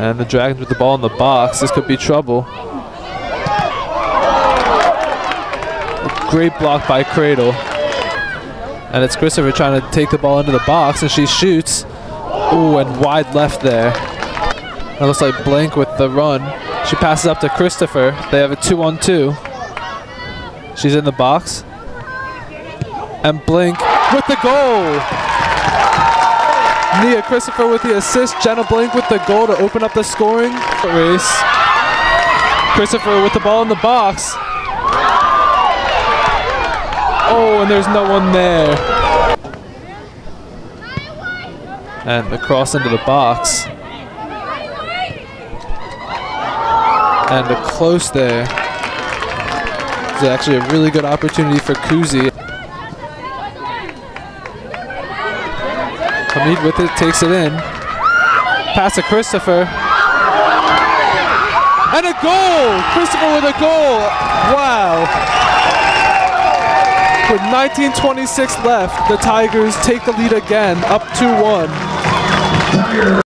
And the Dragons with the ball in the box. This could be trouble. Great block by Cradle. And it's Christopher trying to take the ball into the box, and she shoots. Ooh, and wide left there. It looks like Blank with the run. She passes up to Christopher. They have a two on two. She's in the box. And Blank with the goal. Nia Christopher with the assist. Jenna Blank with the goal to open up the scoring race. Christopher with the ball in the box. Oh, and there's no one there. And the cross into the box. And a close there. It's actually a really good opportunity for Kuzi. Hamid with it, takes it in. Pass to Christopher. And a goal! Christopher with a goal! Wow. With 19.26 left, the Tigers take the lead again, up 2-1.